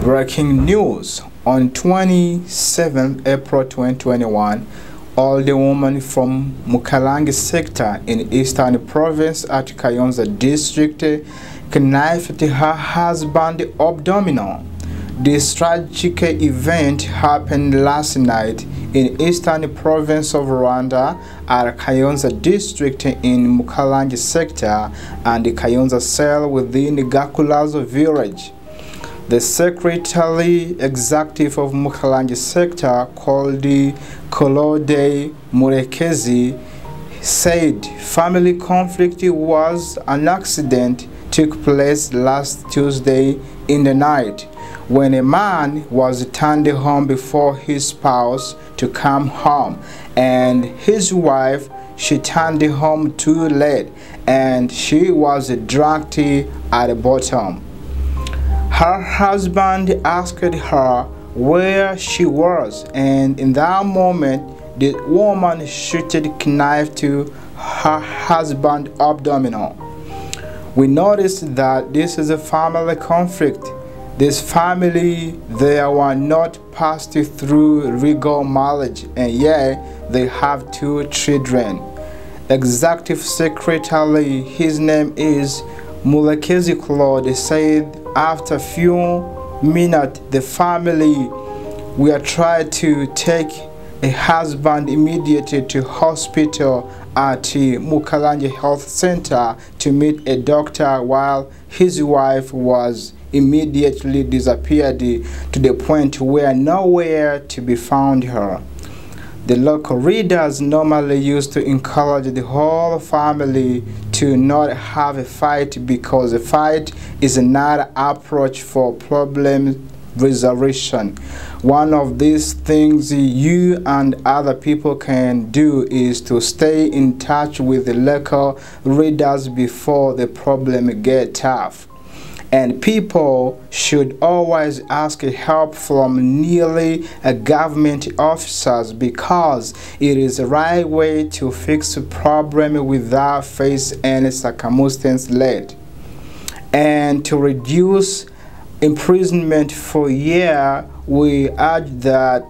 Breaking news on 27 April 2021, all the woman from Mukarange sector in Eastern Province at Kayonza district knifed her husband abdominal. This tragic event happened last night in Eastern Province of Rwanda at Kayonza district in Mukarange sector and Kayonza cell within Gakurazo village. The secretary executive of Mukarange sector called Claude Murekezi said family conflict was an accident took place last Tuesday in the night when a man was turned home before his spouse to come home and his wife she turned home too late and she was dragged at the bottom her husband asked her where she was, and in that moment, the woman shooted knife to her husband abdominal. We noticed that this is a family conflict. This family, they were not passed through legal marriage, and yet they have two children. Executive Secretary, his name is Murekezi Claude, said after a few minutes, the family will try to take a husband immediately to hospital at Mukarange Health Center to meet a doctor while his wife was immediately disappeared to the point where nowhere to be found her. The local readers normally used to encourage the whole family to not have a fight because a fight is another approach for problem resolution. One of these things you and other people can do is to stay in touch with the local readers before the problem get tough and people should always ask help from nearly a government officers because it is the right way to fix a problem without face any circumstance led. And to reduce imprisonment for year we urge that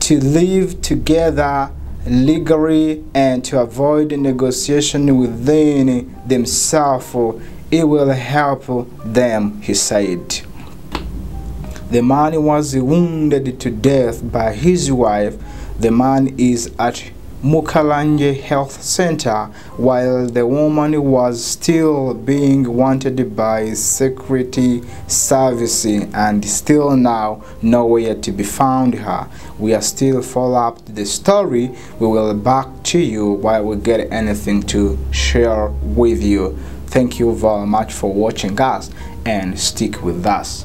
to live together legally and to avoid negotiation within themselves it will help them, he said. The man was wounded to death by his wife. The man is at Mukarange Health Center while the woman was still being wanted by security service and still now nowhere to be found her. We are still follow up the story. We will back to you while we get anything to share with you. Thank you very much for watching us and stick with us.